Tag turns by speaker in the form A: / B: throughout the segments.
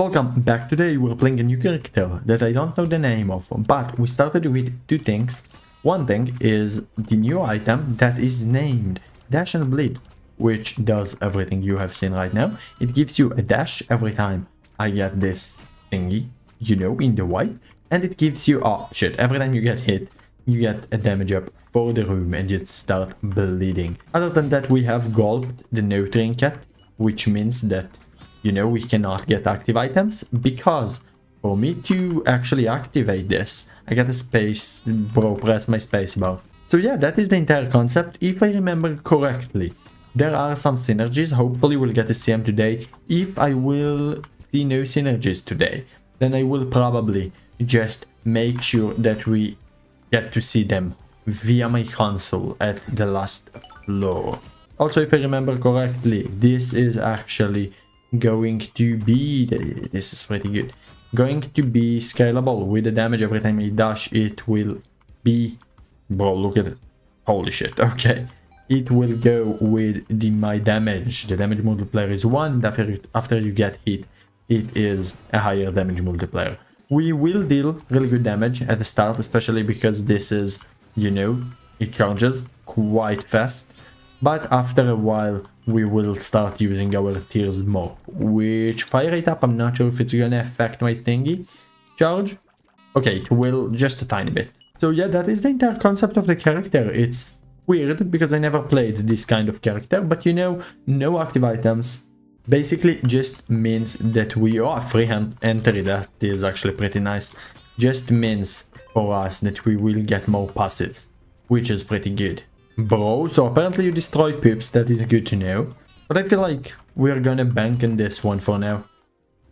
A: Welcome back. Today we're playing a new character that I don't know the name of, but we started with two things. One thing is the new item that is named Dash and Bleed, which does everything you have seen right now. It gives you a dash every time I get this thingy, you know, in the white, and it gives you, oh shit, every time you get hit, you get a damage up for the room and just start bleeding. Other than that, we have gulped the no trinket, which means that you know, we cannot get active items because for me to actually activate this, I got a space, bro, press my space bar. So yeah, that is the entire concept. If I remember correctly, there are some synergies. Hopefully we'll get to see them today. If I will see no synergies today, then I will probably just make sure that we get to see them via my console at the last floor. Also, if I remember correctly, this is actually going to be this is pretty good going to be scalable. With the damage every time you dash it will be bro look at it. Holy shit okay. It will go with the my damage. The damage multiplier is one. After after you get hit it is a higher damage multiplier. We will deal really good damage at the start especially because this is you know it charges quite fast. But after a while we will start using our tears more. Which fire rate up, I'm not sure if it's gonna affect my thingy. Charge? Okay, it will just a tiny bit. So yeah, that is the entire concept of the character. It's weird because I never played this kind of character, but you know, no active items basically just means that we oh, are free hand entry. That is actually pretty nice. Just means for us that we will get more passives, which is pretty good. Bro, so apparently you destroy pips, that is good to know. But I feel like we're gonna bank on this one for now.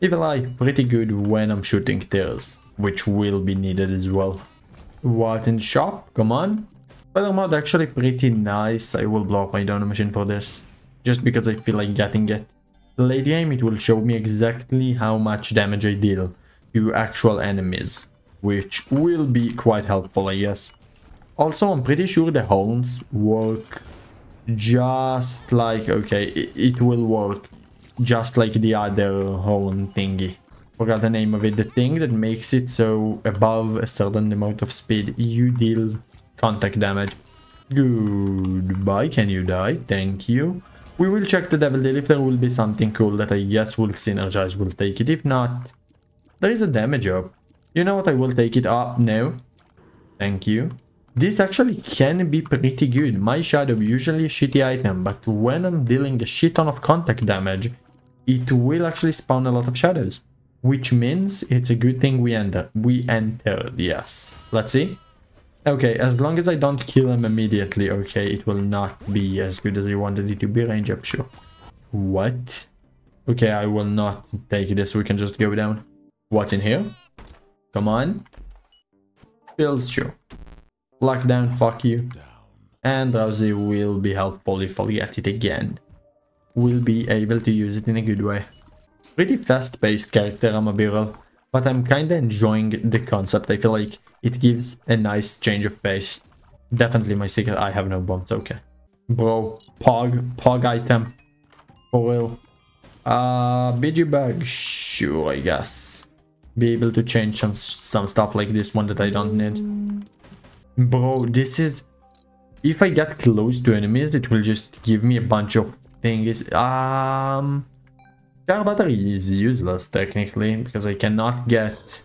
A: Evil Eye, pretty good when I'm shooting tears, which will be needed as well. What in shop? Come on. Weather mod actually pretty nice. I will blow up my donor machine for this. Just because I feel like getting it. Late game it will show me exactly how much damage I deal to actual enemies. Which will be quite helpful I guess. Also, I'm pretty sure the horns work just like... Okay, it, it will work just like the other horn thingy. Forgot the name of it. The thing that makes it so above a certain amount of speed, you deal contact damage. Goodbye, can you die? Thank you. We will check the devil deal. If there will be something cool that I guess will synergize, we'll take it. If not, there is a damage up. You know what? I will take it up. No. Thank you. This actually can be pretty good. My shadow usually a shitty item, but when I'm dealing a shit ton of contact damage, it will actually spawn a lot of shadows. Which means it's a good thing we enter. We entered, yes. Let's see. Okay, as long as I don't kill him immediately, okay, it will not be as good as I wanted it to be. Range up, sure. What? Okay, I will not take this. We can just go down. What's in here? Come on. Pills, sure. Lockdown, fuck you. And Drowsy will be helpful if I get it again. We'll be able to use it in a good way. Pretty fast-paced character, I'm a be. But I'm kinda enjoying the concept. I feel like it gives a nice change of pace. Definitely my secret. I have no bombs, okay. Bro, Pog, Pog item. For real. Uh, BG bag, sure, I guess. Be able to change some, some stuff like this one that I don't need. Bro, this is... If I get close to enemies, it will just give me a bunch of things. Um... Car battery is useless, technically, because I cannot get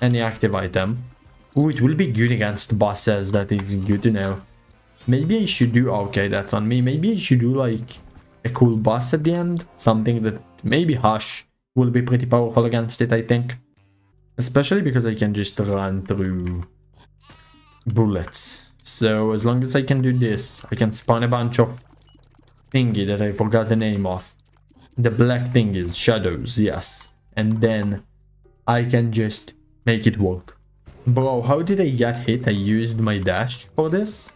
A: any active item. Oh, it will be good against bosses, that is good to know. Maybe I should do... Okay, that's on me. Maybe I should do, like, a cool boss at the end. Something that... Maybe Hush will be pretty powerful against it, I think. Especially because I can just run through bullets. So as long as I can do this, I can spawn a bunch of thingy that I forgot the name of. The black thing is shadows, yes. And then I can just make it work. Bro, how did I get hit? I used my dash for this?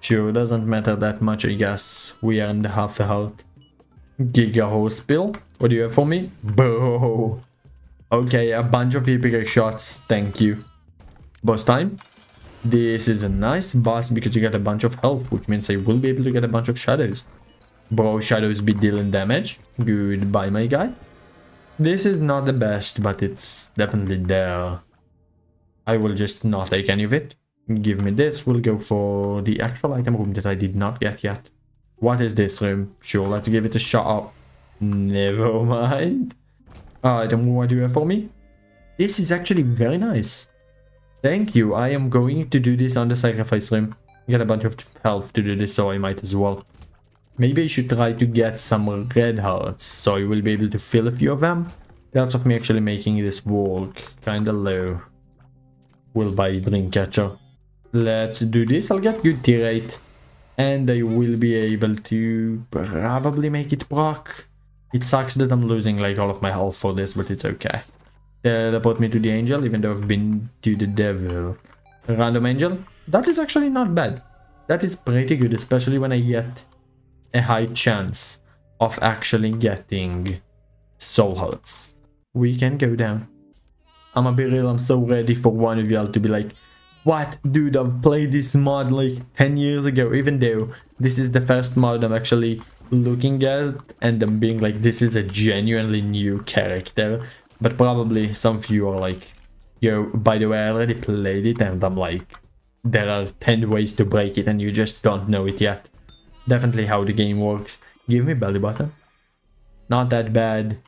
A: Sure, doesn't matter that much, I guess. We earned half a heart. Giga hose spill. What do you have for me? Bro. Okay, a bunch of epic shots. Thank you. Boss time. This is a nice boss because you get a bunch of health, which means I will be able to get a bunch of shadows. Bro, shadows be dealing damage. Goodbye, my guy. This is not the best, but it's definitely there. I will just not take any of it. Give me this. We'll go for the actual item room that I did not get yet. What is this room? Sure, let's give it a shot. Oh, never mind. Item, what do you have for me? This is actually very nice. Thank you. I am going to do this on the sacrifice room. Get a bunch of health to do this, so I might as well. Maybe I should try to get some red hearts, so I will be able to fill a few of them. That's of me actually making this walk kinda low. Will buy Dreamcatcher. Let's do this, I'll get good tear rate. And I will be able to probably make it proc. It sucks that I'm losing like all of my health for this, but it's okay. Teleport me to the angel, even though I've been to the devil. Random angel? That is actually not bad. That is pretty good, especially when I get a high chance of actually getting soul hearts. We can go down. I'ma be real, I'm so ready for one of y'all to be like, what? Dude, I've played this mod like 10 years ago, even though this is the first mod I'm actually looking at and I'm being like, this is a genuinely new character. But probably some of you are like, yo, by the way, I already played it and I'm like, there are 10 ways to break it and you just don't know it yet. Definitely how the game works. Give me belly button. Not that bad.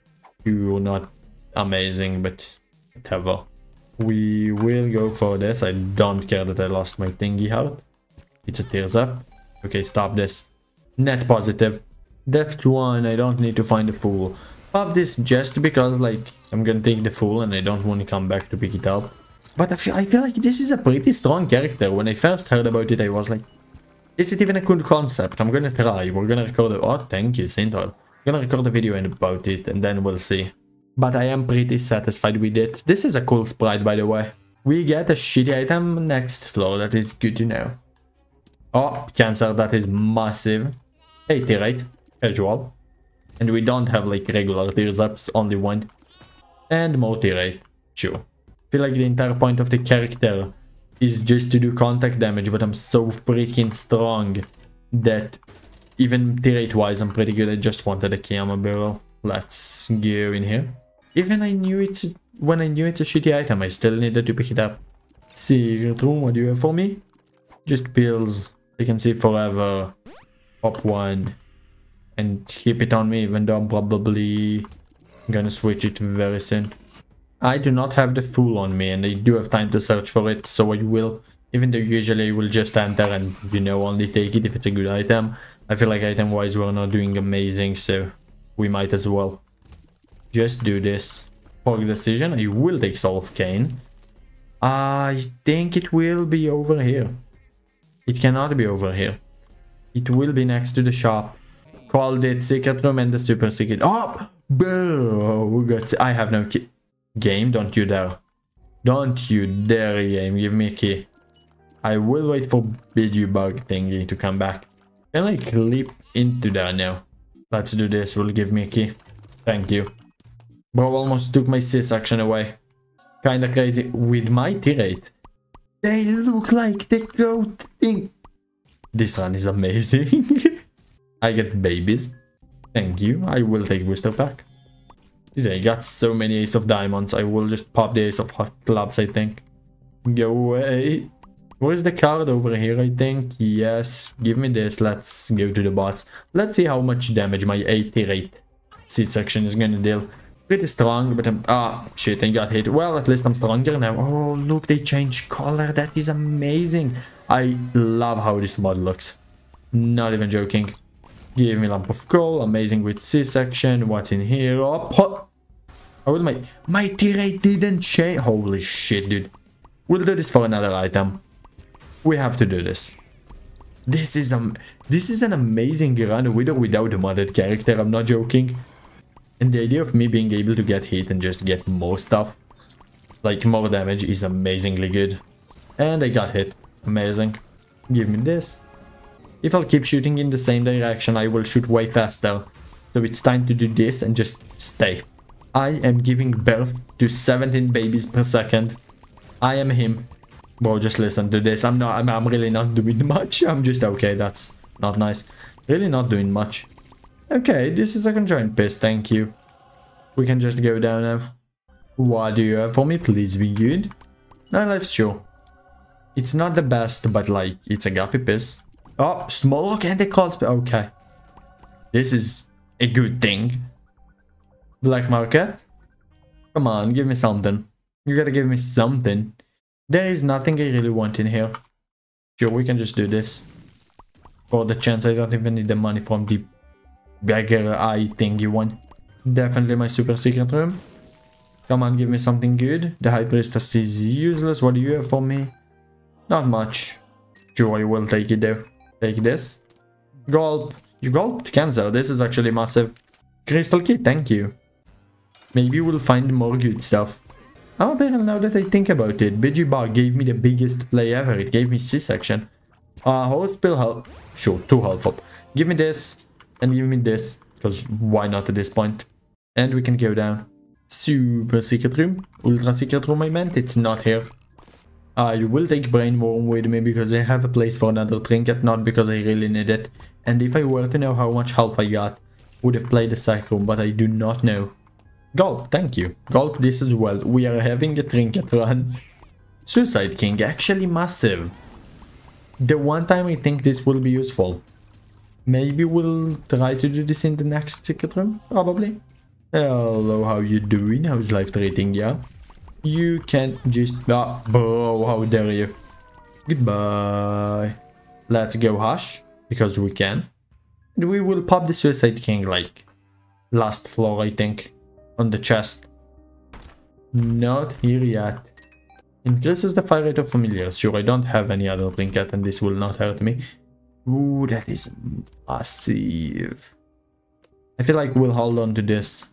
A: You not amazing, but whatever. We will go for this. I don't care that I lost my thingy out. It's a tears up. Okay, stop this. Net positive. Depth 1, I don't need to find a fool. Pop this just because, like, I'm gonna take the fool and I don't want to come back to pick it up. But I feel, I feel like this is a pretty strong character. When I first heard about it, I was like, is it even a cool concept? I'm gonna try. We're gonna record it. Oh, thank you, Sintor. I'm gonna record a video about it and then we'll see. But I am pretty satisfied with it. This is a cool sprite, by the way. We get a shitty item next floor. That is good to know. Oh, cancer. That is massive. 80, right? Casual. And we don't have like regular tears ups, only one. And more tear rate. Sure. feel like the entire point of the character is just to do contact damage, but I'm so freaking strong that even tear rate wise I'm pretty good. I just wanted a Kiyama barrel. Let's go in here. Even I knew it's when I knew it's a shitty item, I still needed to pick it up. Secret room, what do you have for me? Just pills. I can see forever. Pop one and keep it on me even though I'm probably gonna switch it very soon. I do not have the fool on me and I do have time to search for it so I will even though usually I will just enter and you know only take it if it's a good item. I feel like item wise we're not doing amazing so we might as well just do this. For decision I will take Soul of Cain. I think it will be over here. It cannot be over here. It will be next to the shop called it Secret Room and the Super Secret. Oh, bro, got. I have no key. Game, don't you dare. Don't you dare, game. Give me a key. I will wait for Bidyu Bug thingy to come back. Can I leap into there now? Let's do this. Will give me a key. Thank you. Bro almost took my C-section away. Kinda crazy. With my T-rate. They look like the goat thing. This one is amazing. I get babies. Thank you. I will take booster pack. I got so many ace of diamonds. I will just pop the ace of clubs, I think. Go away. Where's the card over here, I think? Yes, give me this. Let's go to the boss. Let's see how much damage my 80 rate C-section is gonna deal. Pretty strong, but I'm... Ah, shit, I got hit. Well, at least I'm stronger now. Oh, look, they changed color. That is amazing. I love how this mod looks. Not even joking. Give me lump of coal. Amazing with C-section. What's in here? Oh, pot. I will make... My T-rate didn't change. Holy shit, dude. We'll do this for another item. We have to do this. This is um, this is an amazing run with or without a modded character. I'm not joking. And the idea of me being able to get hit and just get more stuff, like more damage, is amazingly good. And I got hit. Amazing. Give me this. If I'll keep shooting in the same direction, I will shoot way faster. So it's time to do this and just stay. I am giving birth to 17 babies per second. I am him. Bro, just listen to this. I'm not, I'm, I'm really not doing much. I'm just okay. That's not nice. Really not doing much. Okay, this is a conjoined piss, thank you. We can just go down now. What do you have for me? Please be good. Nine lives, sure. It's not the best, but like, it's a guppy piss. Oh, small and the cold Okay. This is a good thing. Black market? Come on, give me something. You gotta give me something. There is nothing I really want in here. Sure, we can just do this. For the chance I don't even need the money from the beggar eye thingy one. Definitely my super secret room. Come on, give me something good. The High Priestess is useless. What do you have for me? Not much. Sure, I will take it though. Take this. Gulp. You gulped cancer. This is actually massive. Crystal key, thank you. Maybe we'll find more good stuff. I'm barrel now that I think about it. BG Bar gave me the biggest play ever. It gave me C-section. Uh, horse pill health. Sure, two health up. Give me this and give me this. Because why not at this point? And we can go down. Super secret room. Ultra secret room I meant. It's not here. Uh, I will take Brain Worm with me because I have a place for another trinket, not because I really need it. And if I were to know how much health I got, would have played the room, but I do not know. Gulp, thank you. Gulp this as well. We are having a trinket run. Suicide King, actually massive. The one time I think this will be useful. Maybe we'll try to do this in the next secret room, probably. Hello, how you doing? How's life treating ya? You can just... Ah, bro, how dare you. Goodbye. Let's go hush, because we can. We will pop the Suicide King, like, last floor, I think, on the chest. Not here yet. Increases the fire rate of familiars. Sure, I don't have any other trinket and this will not hurt me. Ooh, that is massive. I feel like we'll hold on to this.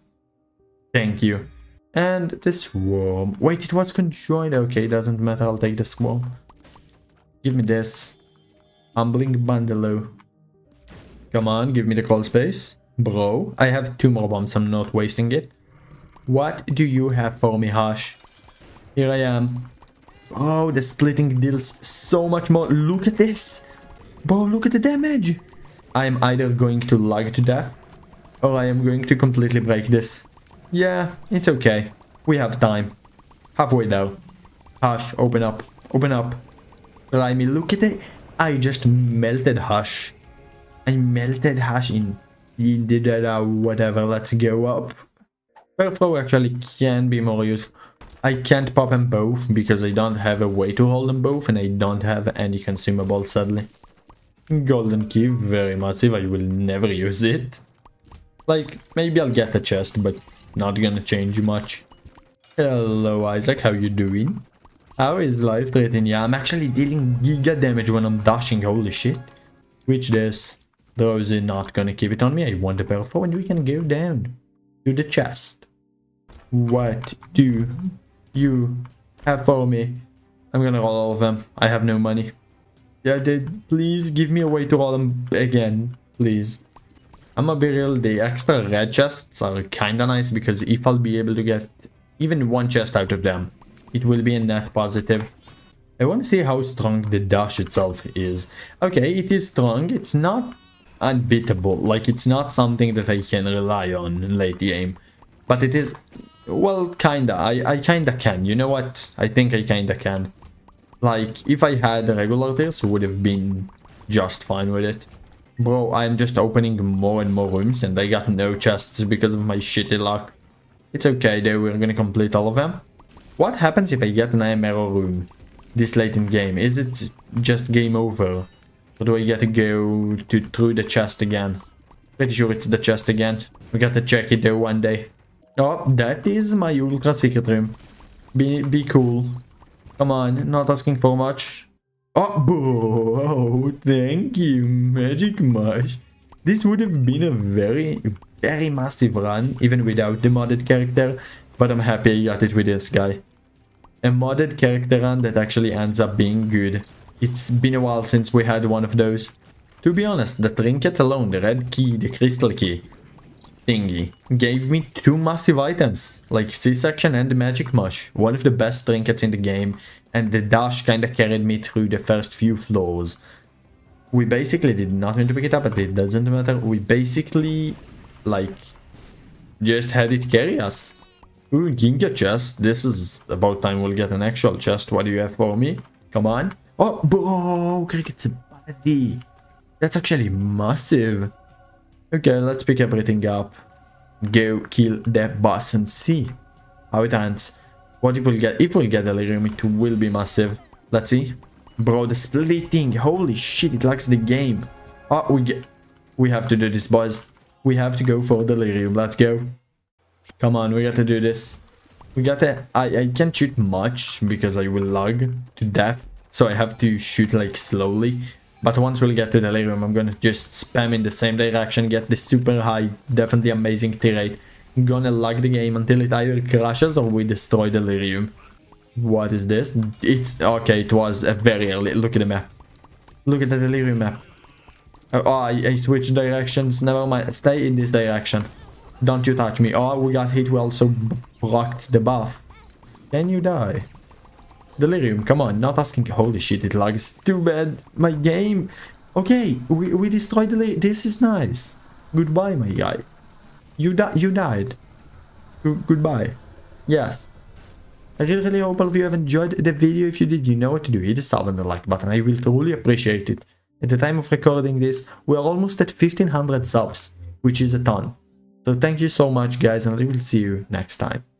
A: Thank you. And the swarm. Wait, it was conjoined. Okay, doesn't matter. I'll take the swarm. Give me this. Humbling Bundalo. Come on, give me the call space. Bro, I have two more bombs. I'm not wasting it. What do you have for me, Hush? Here I am. Oh, the splitting deals so much more. Look at this. Bro, look at the damage. I am either going to lag to death or I am going to completely break this. Yeah, it's okay. We have time. Halfway though. Hush, open up. Open up. Blimey, look at it. I just melted Hush. I melted Hush in... in the uh, whatever. Let's go up. Perflow actually can be more useful. I can't pop them both because I don't have a way to hold them both and I don't have any consumables sadly. Golden key, very massive, I will never use it. Like, maybe I'll get a chest, but not gonna change much. Hello Isaac, how you doing? How is life treating you? I'm actually dealing giga damage when I'm dashing, holy shit. Which this. Those are not gonna keep it on me. I want the powerful and we can go down to the chest. What do you have for me? I'm gonna roll all of them. I have no money. Yeah, did please give me a way to roll them again, please. Be real, the extra red chests are kinda nice because if I'll be able to get even one chest out of them, it will be a net positive. I want to see how strong the dash itself is. Okay, it is strong. It's not unbeatable. Like, it's not something that I can rely on in late game. But it is... Well, kinda. I, I kinda can. You know what? I think I kinda can. Like, if I had regular tears, would have been just fine with it. Bro, I'm just opening more and more rooms and I got no chests because of my shitty luck. It's okay though, we're gonna complete all of them. What happens if I get an IM error room this late in game? Is it just game over? Or do I get to go to through the chest again? Pretty sure it's the chest again. We got to check it though one day. Oh, that is my ultra secret room. Be, be cool. Come on, not asking for much. Oh, bro, thank you, Magic Mush. This would have been a very, very massive run, even without the modded character, but I'm happy I got it with this guy. A modded character run that actually ends up being good. It's been a while since we had one of those. To be honest, the trinket alone, the red key, the crystal key thingy, gave me two massive items, like C-section and the magic mush, one of the best trinkets in the game, and the dash kinda carried me through the first few floors. We basically did not need to pick it up, but it doesn't matter. We basically, like, just had it carry us. Ooh, Ginga chest. This is about time we'll get an actual chest. What do you have for me? Come on. Oh, bro, cricket's a body. That's actually massive. Okay, let's pick everything up. Go kill that boss and see how it ends. What if we'll get? If we'll get delirium, it will be massive. Let's see. Bro, the splitting. Holy shit, it likes the game. Oh, we get... We have to do this, boys. We have to go for delirium. Let's go. Come on, we got to do this. We got to... I, I can't shoot much because I will lag to death. So I have to shoot like slowly. But once we'll get to delirium, I'm gonna just spam in the same direction, get the super high, definitely amazing T rate. Gonna lag the game until it either crashes or we destroy delirium. What is this? It's... Okay, it was a very early... Look at the map. Look at the delirium map. Oh, I, I switched directions. Never mind. Stay in this direction. Don't you touch me. Oh, we got hit. We also blocked the buff. Can you die? Delirium, come on. Not asking. Holy shit, it lags. Too bad. My game. Okay, we, we destroyed Delirium. This is nice. Goodbye, my guy. You, di you died. G goodbye. Yes. I really, really hope all of you have enjoyed the video. If you did, you know what to do. Hit the sub and the like button. I will truly appreciate it. At the time of recording this, we are almost at 1500 subs, which is a ton. So thank you so much guys and I will see you next time.